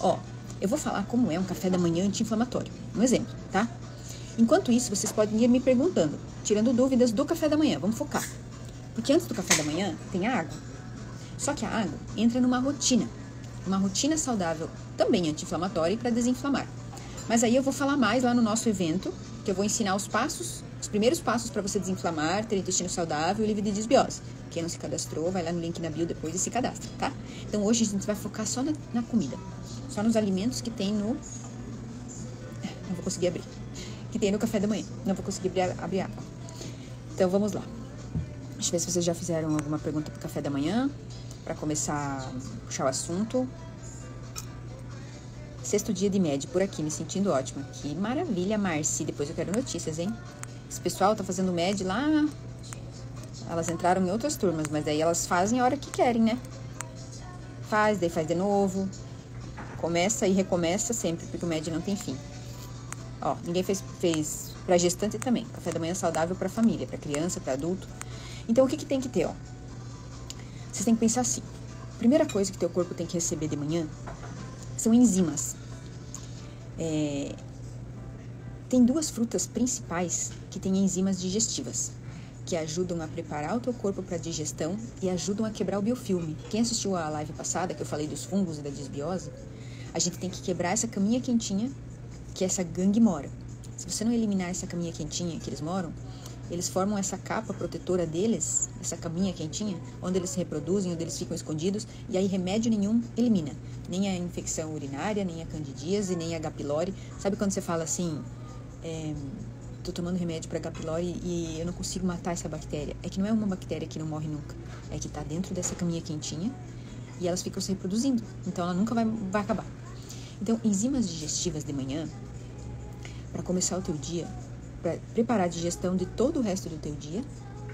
Ó, eu vou falar como é um café da manhã anti-inflamatório. Um exemplo, tá? Enquanto isso, vocês podem ir me perguntando, tirando dúvidas do café da manhã. Vamos focar. Porque antes do café da manhã tem a água. Só que a água entra numa rotina. Uma rotina saudável, também anti-inflamatória para desinflamar. Mas aí eu vou falar mais lá no nosso evento, que eu vou ensinar os passos, os primeiros passos para você desinflamar, ter intestino saudável e livre de desbiose. Quem não se cadastrou, vai lá no link na bio depois e se cadastra, tá? Então hoje a gente vai focar só na, na comida, só nos alimentos que tem no. Não vou conseguir abrir. Que tem no café da manhã. Não vou conseguir abrir, abrir água. Então vamos lá. Deixa eu ver se vocês já fizeram alguma pergunta pro café da manhã, para começar a puxar o assunto. Sexto dia de média por aqui, me sentindo ótima. Que maravilha, Marci. Depois eu quero notícias, hein? Esse pessoal tá fazendo média lá. Elas entraram em outras turmas, mas aí elas fazem a hora que querem, né? Faz, daí faz de novo. Começa e recomeça sempre, porque o médio não tem fim. Ó, ninguém fez, fez para gestante também. Café da manhã saudável para família, para criança, para adulto. Então, o que, que tem que ter, ó? Vocês têm que pensar assim. Primeira coisa que teu corpo tem que receber de manhã são enzimas. É, tem duas frutas principais que têm enzimas digestivas, que ajudam a preparar o teu corpo para a digestão e ajudam a quebrar o biofilme. Quem assistiu a live passada, que eu falei dos fungos e da desbiose, a gente tem que quebrar essa caminha quentinha que essa gangue mora. Se você não eliminar essa caminha quentinha que eles moram, eles formam essa capa protetora deles, essa caminha quentinha, onde eles se reproduzem, onde eles ficam escondidos, e aí remédio nenhum elimina. Nem a infecção urinária, nem a candidíase, nem a H. pylori. Sabe quando você fala assim, é, tô tomando remédio para pylori e eu não consigo matar essa bactéria? É que não é uma bactéria que não morre nunca, é que está dentro dessa caminha quentinha e elas ficam se reproduzindo, então ela nunca vai, vai acabar. Então, enzimas digestivas de manhã, para começar o teu dia, para preparar a digestão de todo o resto do teu dia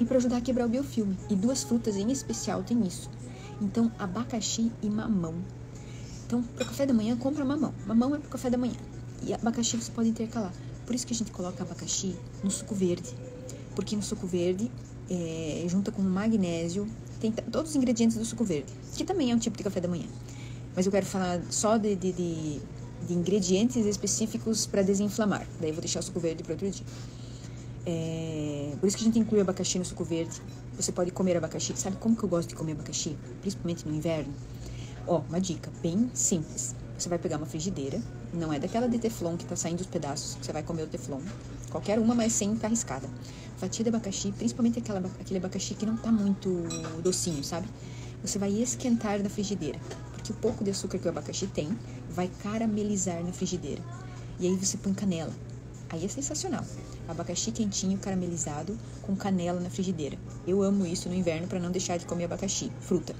e para ajudar a quebrar o biofilme. E duas frutas em especial têm isso. Então, abacaxi e mamão. Então, para café da manhã, compra mamão. Mamão é para café da manhã. E abacaxi você pode intercalar. Por isso que a gente coloca abacaxi no suco verde. Porque no suco verde, é, junta com magnésio, tem todos os ingredientes do suco verde, que também é um tipo de café da manhã. Mas eu quero falar só de, de, de de ingredientes específicos para desinflamar. Daí eu vou deixar o suco verde para outro dia. É, por isso que a gente inclui abacaxi no suco verde. Você pode comer abacaxi. Sabe como que eu gosto de comer abacaxi? Principalmente no inverno. Ó, uma dica bem simples. Você vai pegar uma frigideira. Não é daquela de teflon que tá saindo os pedaços, que você vai comer o teflon. Qualquer uma, mas sem estar arriscada. Fatia de abacaxi, principalmente aquela, aquele abacaxi que não tá muito docinho, sabe? Você vai esquentar na frigideira que o pouco de açúcar que o abacaxi tem vai caramelizar na frigideira. E aí você põe canela. Aí é sensacional. Abacaxi quentinho, caramelizado, com canela na frigideira. Eu amo isso no inverno para não deixar de comer abacaxi, fruta.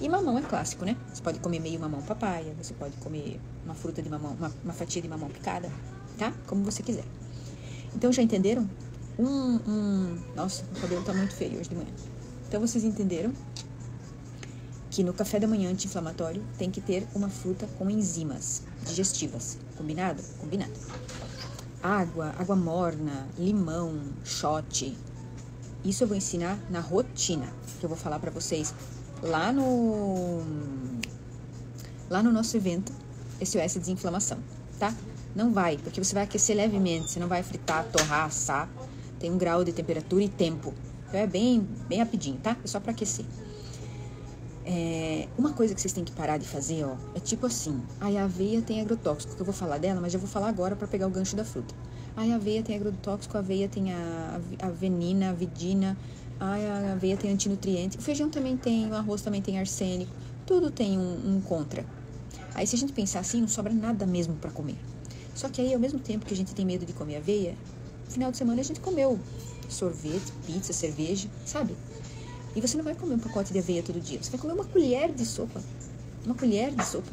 E mamão é clássico, né? Você pode comer meio mamão papaya, você pode comer uma fruta de mamão, uma, uma fatia de mamão picada, tá? Como você quiser. Então já entenderam? Nossa, o cabelo tá muito feio hoje de manhã. Então vocês entenderam que no café da manhã anti-inflamatório tem que ter uma fruta com enzimas digestivas. Combinado? Combinado. Água, água morna, limão, shot. Isso eu vou ensinar na rotina, que eu vou falar para vocês lá no lá no nosso evento SOS Desinflamação, tá? Não vai, porque você vai aquecer levemente, você não vai fritar, torrar, assar. Tem um grau de temperatura e tempo. Então é bem, bem rapidinho, tá? É só para aquecer. É, uma coisa que vocês têm que parar de fazer, ó, é tipo assim, a aveia tem agrotóxico, que eu vou falar dela, mas já vou falar agora para pegar o gancho da fruta. A aveia tem agrotóxico, a aveia tem a, a avenina, a vidina, ai, a aveia tem antinutriente, o feijão também tem, o arroz também tem arsênico, tudo tem um, um contra. Aí se a gente pensar assim, não sobra nada mesmo para comer. Só que aí, ao mesmo tempo que a gente tem medo de comer aveia, no final de semana a gente comeu sorvete, pizza, cerveja, sabe? E você não vai comer um pacote de aveia todo dia. Você vai comer uma colher de sopa. Uma colher de sopa.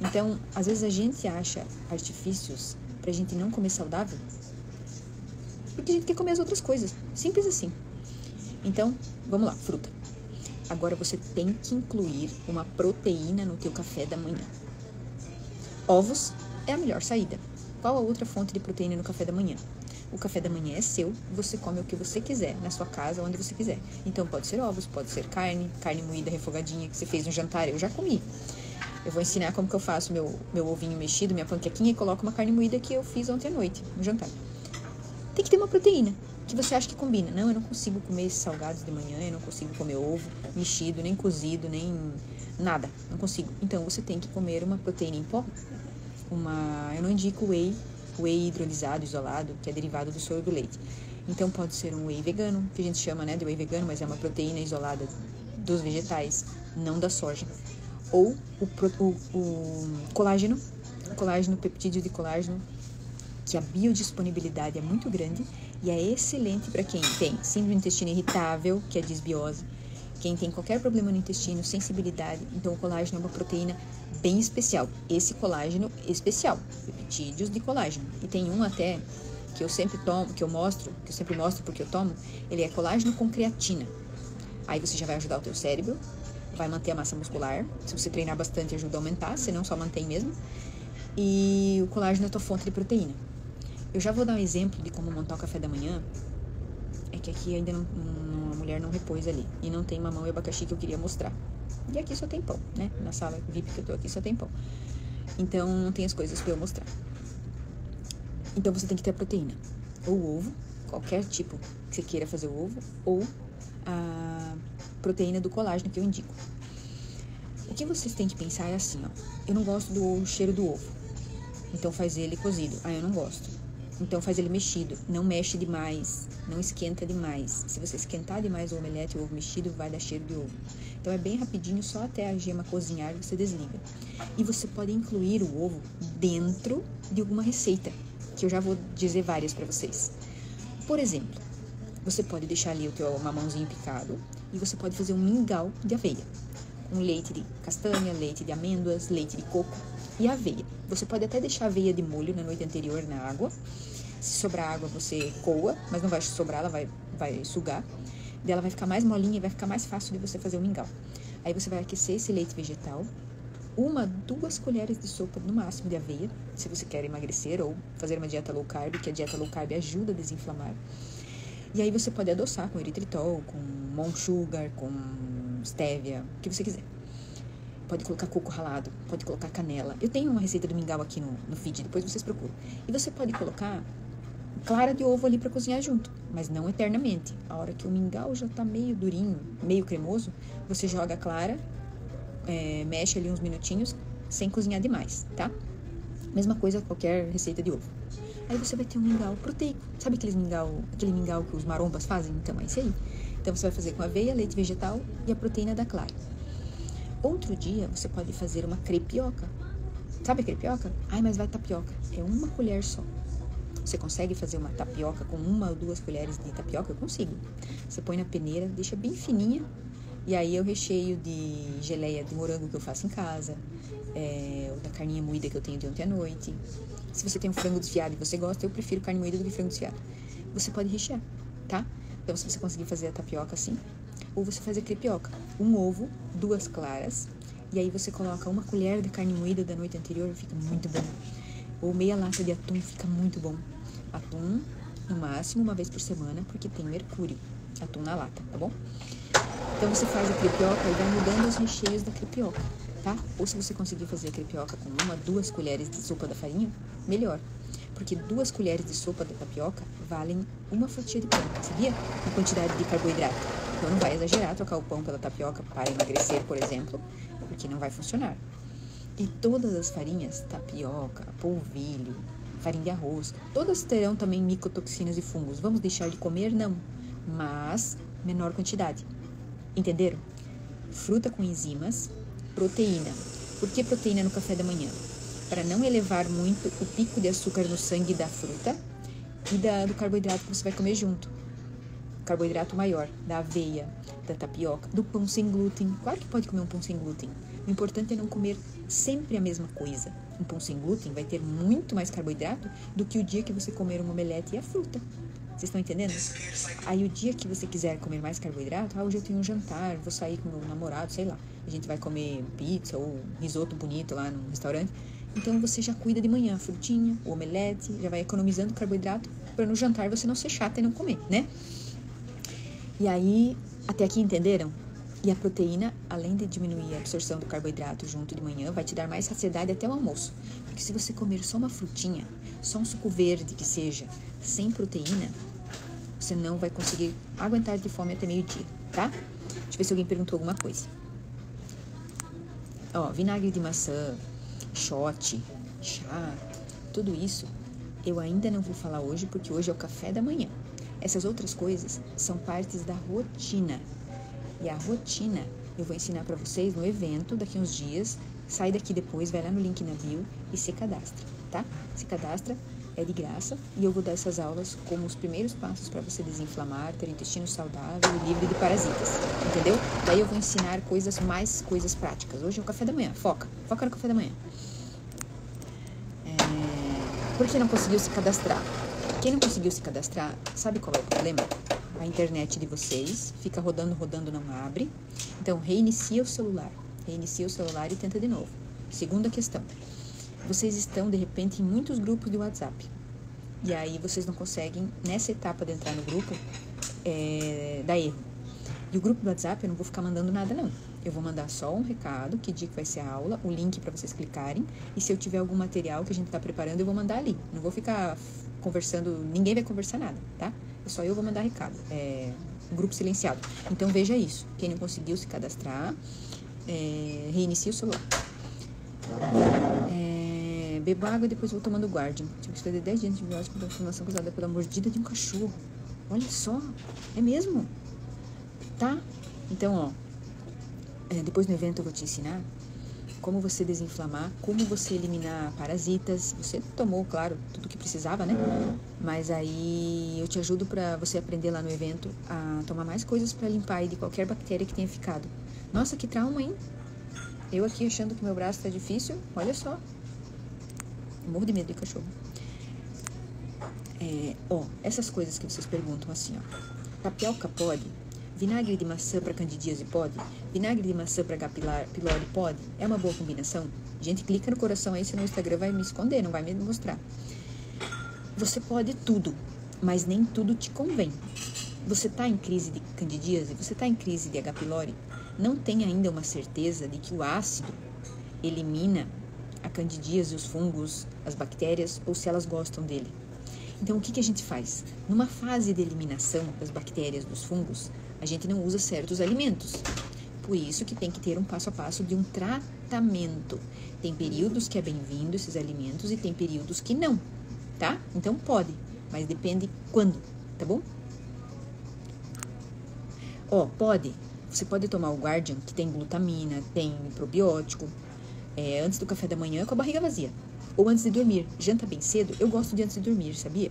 Então, às vezes a gente acha artifícios pra gente não comer saudável. Porque a gente quer comer as outras coisas. Simples assim. Então, vamos lá, fruta. Agora você tem que incluir uma proteína no teu café da manhã. Ovos é a melhor saída. Qual a outra fonte de proteína no café da manhã? O café da manhã é seu, você come o que você quiser, na sua casa, onde você quiser. Então pode ser ovos, pode ser carne, carne moída refogadinha que você fez no jantar, eu já comi. Eu vou ensinar como que eu faço meu, meu ovinho mexido, minha panquequinha e coloco uma carne moída que eu fiz ontem à noite, no jantar. Tem que ter uma proteína que você acha que combina. Não, eu não consigo comer esses salgados de manhã, eu não consigo comer ovo mexido, nem cozido, nem nada. Não consigo. Então você tem que comer uma proteína em pó. Uma, eu não indico whey, whey hidrolisado, isolado, que é derivado do soro do leite. Então pode ser um whey vegano, que a gente chama né, de whey vegano, mas é uma proteína isolada dos vegetais, não da soja. Ou o, o, o colágeno, colágeno, peptídeo de colágeno, que a biodisponibilidade é muito grande e é excelente para quem tem síndrome do intestino irritável, que é disbiose, quem tem qualquer problema no intestino, sensibilidade. Então, o colágeno é uma proteína bem especial. Esse colágeno especial, peptídeos de colágeno. E tem um até que eu sempre tomo, que eu mostro, que eu sempre mostro porque eu tomo, ele é colágeno com creatina. Aí você já vai ajudar o teu cérebro, vai manter a massa muscular. Se você treinar bastante, ajuda a aumentar, se não só mantém mesmo. E o colágeno é a tua fonte de proteína. Eu já vou dar um exemplo de como montar o café da manhã. É que aqui ainda não, não, a mulher não repôs ali. E não tem mamão e abacaxi que eu queria mostrar. E aqui só tem pão, né? Na sala VIP que eu tô aqui só tem pão. Então não tem as coisas para eu mostrar. Então você tem que ter a proteína. Ou ovo, qualquer tipo que você queira fazer o ovo, ou a proteína do colágeno que eu indico. O que vocês têm que pensar é assim, ó. Eu não gosto do cheiro do ovo. Então faz ele cozido. Ah, eu não gosto. Então faz ele mexido. Não mexe demais. Não esquenta demais. Se você esquentar demais o omelete, o ovo mexido, vai dar cheiro de ovo. Então é bem rapidinho, só até a gema cozinhar você desliga. E você pode incluir o ovo dentro de alguma receita, que eu já vou dizer várias para vocês. Por exemplo, você pode deixar ali o teu mamãozinho picado e você pode fazer um mingau de aveia. Com leite de castanha, leite de amêndoas, leite de coco e aveia. Você pode até deixar aveia de molho na noite anterior na água. Se sobrar água, você coa, mas não vai sobrar, ela vai, vai sugar. E ela vai ficar mais molinha e vai ficar mais fácil de você fazer o mingau. Aí você vai aquecer esse leite vegetal, uma, duas colheres de sopa no máximo de aveia, se você quer emagrecer ou fazer uma dieta low carb, que a dieta low carb ajuda a desinflamar. E aí você pode adoçar com eritritol, com monk sugar, com stevia, o que você quiser. Pode colocar coco ralado, pode colocar canela. Eu tenho uma receita do mingau aqui no, no feed, depois vocês procuram. E você pode colocar clara de ovo ali para cozinhar junto, mas não eternamente. A hora que o mingau já tá meio durinho, meio cremoso, você joga a clara, é, mexe ali uns minutinhos, sem cozinhar demais, tá? Mesma coisa qualquer receita de ovo. Aí você vai ter um mingau proteico. Sabe aqueles mingau, aquele mingau que os marombas fazem? Então é esse aí. Então você vai fazer com aveia, leite vegetal e a proteína da clara. Outro dia você pode fazer uma crepioca. Sabe a crepioca? Ai, mas vai tapioca. É uma colher só. Você consegue fazer uma tapioca com uma ou duas colheres de tapioca? Eu consigo. Você põe na peneira, deixa bem fininha. E aí eu recheio de geleia de morango que eu faço em casa. É, ou da carninha moída que eu tenho de ontem à noite. Se você tem um frango desfiado e você gosta, eu prefiro carne moída do que frango desfiado. Você pode rechear, tá? Então, se você conseguir fazer a tapioca assim, ou você faz a crepioca. Um ovo, duas claras, e aí você coloca uma colher de carne moída da noite anterior, fica muito bom. Ou meia lata de atum, fica muito bom. Atum, no máximo, uma vez por semana, porque tem mercúrio. Atum na lata, tá bom? Então você faz a crepioca e vai mudando os recheios da crepioca, tá? Ou se você conseguir fazer a crepioca com uma, duas colheres de sopa da farinha, melhor. Porque duas colheres de sopa da tapioca valem uma fatia de pão, sabia? A quantidade de carboidrato. Então não vai exagerar trocar o pão pela tapioca para emagrecer, por exemplo, porque não vai funcionar. E todas as farinhas, tapioca, polvilho, farinha de arroz, todas terão também micotoxinas e fungos. Vamos deixar de comer? Não, mas menor quantidade. Entenderam? Fruta com enzimas, proteína. Por que proteína no café da manhã? Para não elevar muito o pico de açúcar no sangue da fruta e da, do carboidrato que você vai comer junto carboidrato maior, da aveia, da tapioca, do pão sem glúten. Claro que pode comer um pão sem glúten. O importante é não comer sempre a mesma coisa. Um pão sem glúten vai ter muito mais carboidrato do que o dia que você comer uma omelete e a fruta. Vocês estão entendendo? Aí o dia que você quiser comer mais carboidrato, ah, hoje eu tenho um jantar, vou sair com meu namorado, sei lá. A gente vai comer pizza ou risoto bonito lá no restaurante. Então você já cuida de manhã, frutinha, o omelete, já vai economizando carboidrato para no jantar você não ser chata e não comer, né? E aí, até aqui entenderam? E a proteína, além de diminuir a absorção do carboidrato junto de manhã, vai te dar mais saciedade até o almoço. Porque se você comer só uma frutinha, só um suco verde que seja, sem proteína, você não vai conseguir aguentar de fome até meio-dia, tá? Deixa eu ver se alguém perguntou alguma coisa. Ó, vinagre de maçã, shot, chá, tudo isso eu ainda não vou falar hoje porque hoje é o café da manhã. Essas outras coisas são partes da rotina. E a rotina eu vou ensinar para vocês no evento daqui uns dias. Sai daqui depois, vai lá no link na bio e se cadastra, tá? Se cadastra, é de graça e eu vou dar essas aulas como os primeiros passos para você desinflamar, ter intestino saudável e livre de parasitas, entendeu? Daí eu vou ensinar coisas mais coisas práticas. Hoje é o café da manhã, foca, foca no café da manhã. Por que não conseguiu se cadastrar? Quem não conseguiu se cadastrar, sabe qual é o problema? A internet de vocês fica rodando, rodando, não abre. Então, reinicia o celular. Reinicia o celular e tenta de novo. Segunda questão. Vocês estão, de repente, em muitos grupos de WhatsApp. E aí vocês não conseguem, nessa etapa de entrar no grupo, é, dar erro. E o grupo do WhatsApp eu não vou ficar mandando nada, não. Eu vou mandar só um recado, que dia que vai ser a aula, o link para vocês clicarem. E se eu tiver algum material que a gente está preparando, eu vou mandar ali. Não vou ficar conversando, ninguém vai conversar nada, tá? É só eu vou mandar recado. É grupo silenciado. Então veja isso. Quem não conseguiu se cadastrar, é, reinicie o celular. É, bebo água e depois vou tomando Guardian. Tive que fazer 10 dias de antibiótico da inflamação causada pela mordida de um cachorro. Olha só, é mesmo? Tá? Então, ó, é, depois no evento eu vou te ensinar como você desinflamar, como você eliminar parasitas. Você tomou, claro, tudo que precisava, né? Mas aí eu te ajudo para você aprender lá no evento a tomar mais coisas para limpar aí de qualquer bactéria que tenha ficado. Nossa, que trauma, hein? Eu aqui achando que meu braço tá difícil, olha só. morro de medo de cachorro. É, ó, essas coisas que vocês perguntam assim, ó. Tapioca pode? Vinagre de maçã para candidíase pode? Vinagre de maçã para H. pylori pode? É uma boa combinação? Gente, clica no coração aí, senão o Instagram vai me esconder, não vai me mostrar. Você pode tudo, mas nem tudo te convém. Você está em crise de candidíase? Você está em crise de H. pylori? Não tem ainda uma certeza de que o ácido elimina a candidíase, os fungos, as bactérias, ou se elas gostam dele. Então, o que, que a gente faz? Numa fase de eliminação das bactérias, dos fungos, a gente não usa certos alimentos. Por isso que tem que ter um passo a passo de um tratamento. Tem períodos que é bem-vindo esses alimentos e tem períodos que não, tá? Então pode, mas depende quando, tá bom? Ó, pode. Você pode tomar o Guardian, que tem glutamina, tem probiótico, é, antes do café da manhã com a barriga vazia. Ou antes de dormir. Janta bem cedo. Eu gosto de antes de dormir, sabia?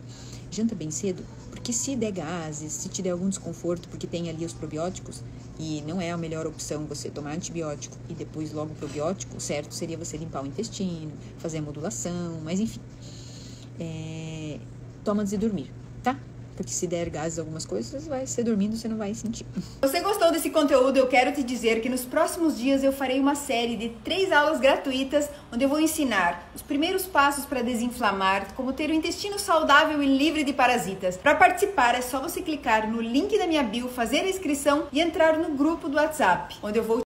Janta bem cedo, porque se der gases, se te der algum desconforto, porque tem ali os probióticos, e não é a melhor opção você tomar antibiótico e depois logo probiótico, certo seria você limpar o intestino, fazer a modulação, mas enfim. É, toma antes de dormir, tá? Porque se der gases algumas coisas, vai ser dormindo, você não vai sentir. Você gostou desse conteúdo? Eu quero te dizer que nos próximos dias eu farei uma série de três aulas gratuitas onde eu vou ensinar os primeiros passos para desinflamar, como ter o intestino saudável e livre de parasitas. Para participar é só você clicar no link da minha bio, fazer a inscrição e entrar no grupo do WhatsApp, onde eu vou